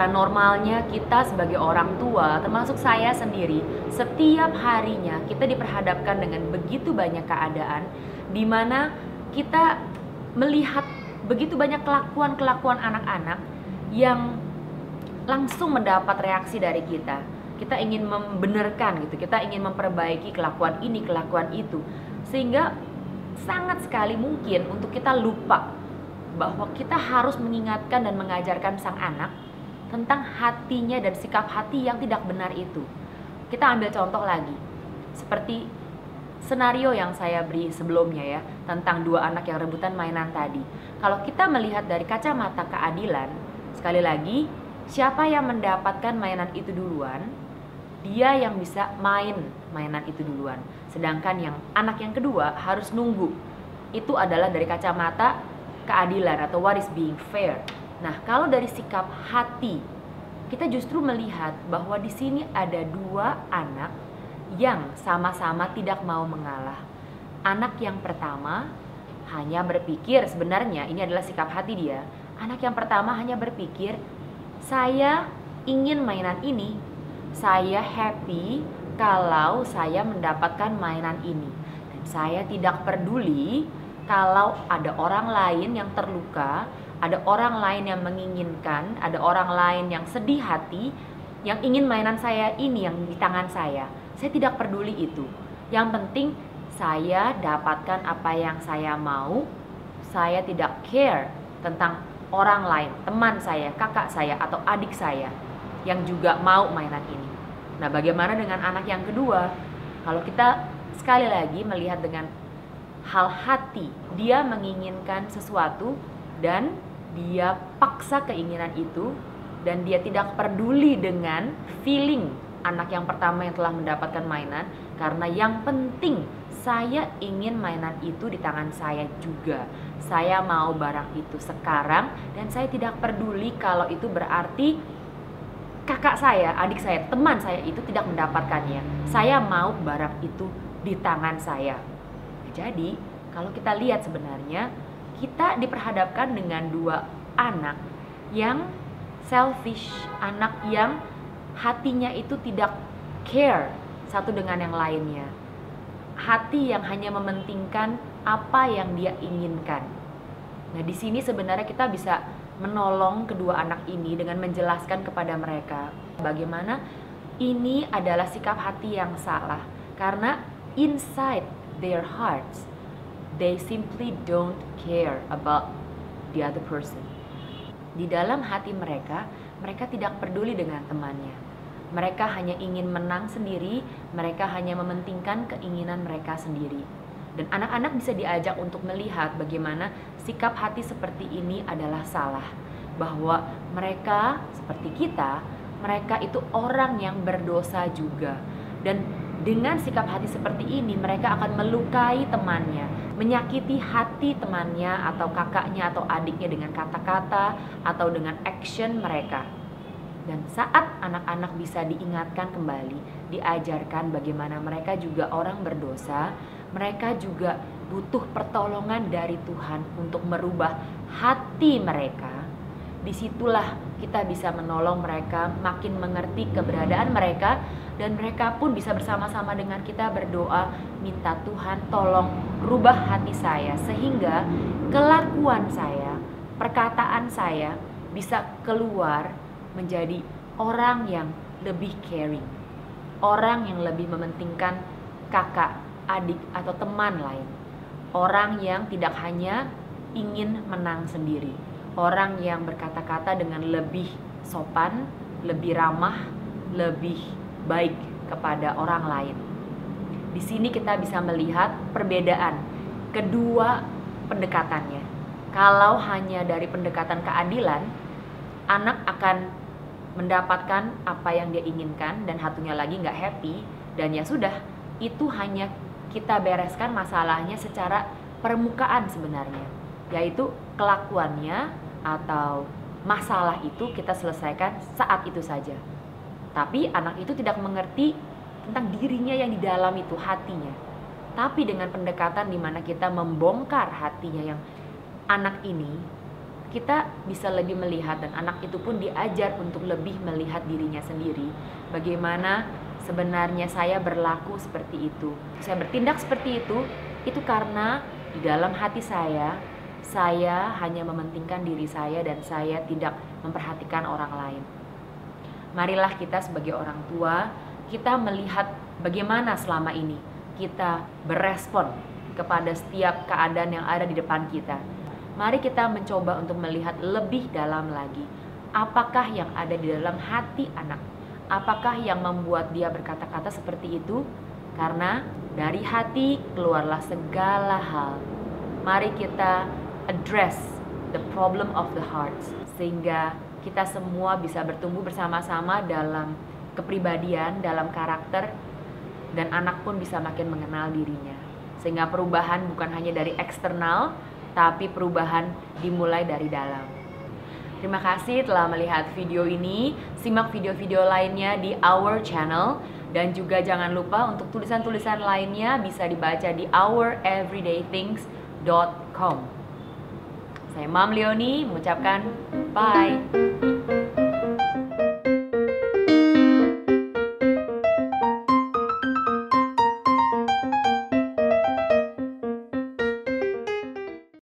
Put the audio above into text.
secara normalnya kita sebagai orang tua, termasuk saya sendiri, setiap harinya kita diperhadapkan dengan begitu banyak keadaan di mana kita melihat begitu banyak kelakuan-kelakuan anak-anak yang langsung mendapat reaksi dari kita. Kita ingin membenarkan gitu, kita ingin memperbaiki kelakuan ini, kelakuan itu. Sehingga sangat sekali mungkin untuk kita lupa bahwa kita harus mengingatkan dan mengajarkan sang anak tentang hatinya dan sikap hati yang tidak benar itu. Kita ambil contoh lagi. Seperti senario yang saya beri sebelumnya ya, tentang dua anak yang rebutan mainan tadi. Kalau kita melihat dari kacamata keadilan, sekali lagi, siapa yang mendapatkan mainan itu duluan, dia yang bisa main mainan itu duluan. Sedangkan yang anak yang kedua harus nunggu. Itu adalah dari kacamata keadilan atau what is being fair. Nah, kalau dari sikap hati, kita justru melihat bahwa di sini ada dua anak yang sama-sama tidak mau mengalah. Anak yang pertama hanya berpikir sebenarnya ini adalah sikap hati dia. Anak yang pertama hanya berpikir, saya ingin mainan ini saya happy kalau saya mendapatkan mainan ini. Dan saya tidak peduli kalau ada orang lain yang terluka, ada orang lain yang menginginkan, ada orang lain yang sedih hati, yang ingin mainan saya ini yang di tangan saya. Saya tidak peduli itu. Yang penting saya dapatkan apa yang saya mau. Saya tidak care tentang orang lain, teman saya, kakak saya, atau adik saya yang juga mau mainan ini. Nah, bagaimana dengan anak yang kedua? Kalau kita sekali lagi melihat dengan hal hati, dia menginginkan sesuatu dan dia paksa keinginan itu dan dia tidak peduli dengan feeling anak yang pertama yang telah mendapatkan mainan karena yang penting saya ingin mainan itu di tangan saya juga. Saya mau barang itu sekarang dan saya tidak peduli kalau itu berarti kakak saya, adik saya, teman saya itu tidak mendapatkannya. Saya mau barang itu di tangan saya. Jadi, kalau kita lihat sebenarnya kita diperhadapkan dengan dua anak yang selfish, anak yang hatinya itu tidak care satu dengan yang lainnya. Hati yang hanya mementingkan apa yang dia inginkan. Nah, di sini sebenarnya kita bisa menolong kedua anak ini dengan menjelaskan kepada mereka bagaimana ini adalah sikap hati yang salah karena inside their hearts they simply don't care about the other person. Di dalam hati mereka, mereka tidak peduli dengan temannya. Mereka hanya ingin menang sendiri, mereka hanya mementingkan keinginan mereka sendiri. Dan anak-anak bisa diajak untuk melihat bagaimana sikap hati seperti ini adalah salah. Bahwa mereka seperti kita, mereka itu orang yang berdosa juga. Dan dengan sikap hati seperti ini, mereka akan melukai temannya, menyakiti hati temannya atau kakaknya atau adiknya dengan kata-kata atau dengan action mereka. Dan saat anak-anak bisa diingatkan kembali, diajarkan bagaimana mereka juga orang berdosa, mereka juga butuh pertolongan dari Tuhan untuk merubah hati mereka. Di situlah kita bisa menolong mereka makin mengerti keberadaan mereka dan mereka pun bisa bersama-sama dengan kita berdoa minta Tuhan tolong rubah hati saya sehingga kelakuan saya, perkataan saya bisa keluar menjadi orang yang lebih caring, orang yang lebih mementingkan kakak adik atau teman lain. Orang yang tidak hanya ingin menang sendiri. Orang yang berkata-kata dengan lebih sopan, lebih ramah, lebih baik kepada orang lain. Di sini kita bisa melihat perbedaan kedua pendekatannya. Kalau hanya dari pendekatan keadilan, anak akan mendapatkan apa yang dia inginkan dan hatunya lagi nggak happy dan ya sudah itu hanya kita bereskan masalahnya secara permukaan sebenarnya, yaitu kelakuannya atau masalah itu kita selesaikan saat itu saja. Tapi anak itu tidak mengerti tentang dirinya yang di dalam itu hatinya. Tapi dengan pendekatan di mana kita membongkar hatinya yang anak ini kita bisa lebih melihat dan anak itu pun diajar untuk lebih melihat dirinya sendiri. Bagaimana sebenarnya saya berlaku seperti itu. Saya bertindak seperti itu itu karena di dalam hati saya saya hanya mementingkan diri saya dan saya tidak memperhatikan orang lain. Marilah kita sebagai orang tua, kita melihat bagaimana selama ini kita berespon kepada setiap keadaan yang ada di depan kita. Mari kita mencoba untuk melihat lebih dalam lagi. Apakah yang ada di dalam hati anak? Apakah yang membuat dia berkata-kata seperti itu? Karena dari hati keluarlah segala hal. Mari kita address the problem of the hearts sehingga kita semua bisa bertumbuh bersama-sama dalam kepribadian, dalam karakter dan anak pun bisa makin mengenal dirinya. Sehingga perubahan bukan hanya dari eksternal, tapi perubahan dimulai dari dalam. Terima kasih telah melihat video ini. Simak video-video lainnya di our channel dan juga jangan lupa untuk tulisan-tulisan lainnya bisa dibaca di oureverydaythings.com. Saya Mam Leoni mengucapkan bye.